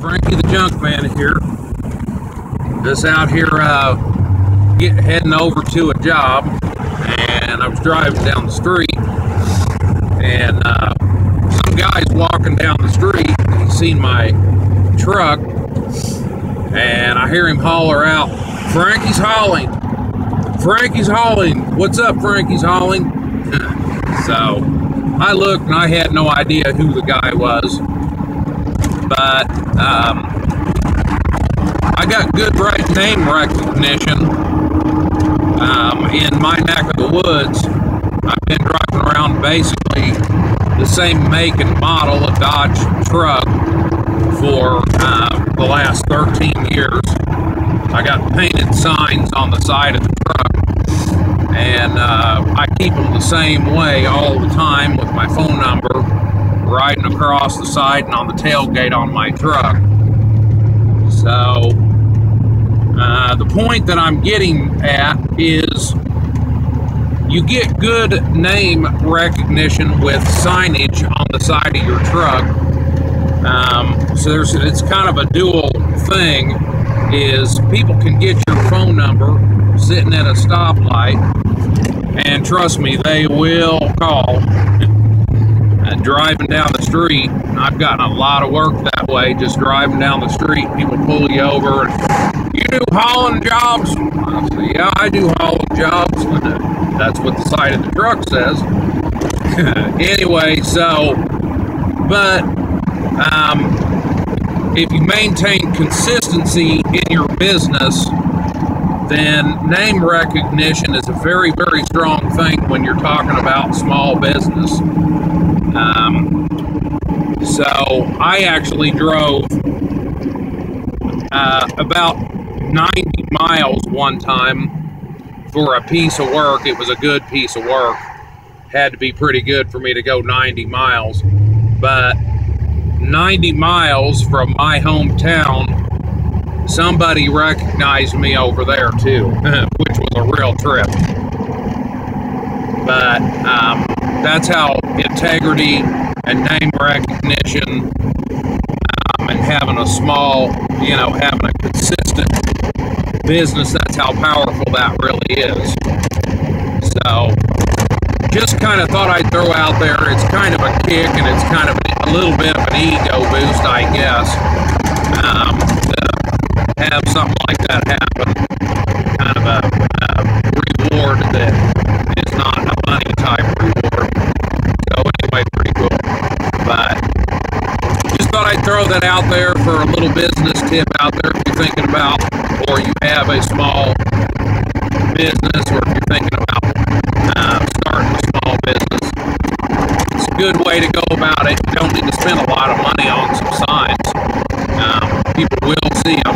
Frankie the Junk Man here. Just out here uh, get, heading over to a job, and I was driving down the street, and uh, some guy's walking down the street. He's seen my truck, and I hear him holler out, "Frankie's hauling! Frankie's hauling! What's up, Frankie's hauling?" so I looked, and I had no idea who the guy was but um, I got good right name recognition um, in my neck of the woods. I've been driving around basically the same make and model of Dodge truck for uh, the last 13 years. I got painted signs on the side of the truck, and uh, I keep them the same way all the time with my phone number riding across the side and on the tailgate on my truck. So, uh, the point that I'm getting at is you get good name recognition with signage on the side of your truck. Um, so there's it's kind of a dual thing. Is people can get your phone number sitting at a stoplight, and trust me, they will call and driving down the street. I've gotten a lot of work that way, just driving down the street. People pull you over and you do hauling jobs. I say, yeah, I do hauling jobs. That's what the side of the truck says. anyway, so, but um, if you maintain consistency in your business, then name recognition is a very, very strong thing when you're talking about small business. So I actually drove uh, about 90 miles one time for a piece of work. It was a good piece of work. Had to be pretty good for me to go 90 miles. But 90 miles from my hometown somebody recognized me over there too, which was a real trip. But um, that's how integrity and name recognition um, and having a small, you know, having a consistent business, that's how powerful that really is. So, just kind of thought I'd throw out there. It's kind of a kick and it's kind of a little bit of an ego boost, I guess. Um, have something like that happen, kind of a, a reward that is not a money type reward. So anyway, pretty cool. But just thought I'd throw that out there for a little business tip out there if you're thinking about, or you have a small business, or if you're thinking about uh, starting a small business. It's a good way to go about it. You don't need to spend a lot of money on some signs. Um, people will see them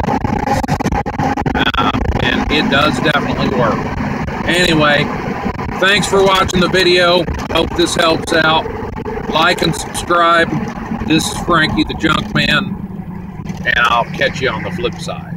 And it does definitely work. Anyway, thanks for watching the video. Hope this helps out. Like and subscribe. This is Frankie the Junk Man, and I'll catch you on the flip side.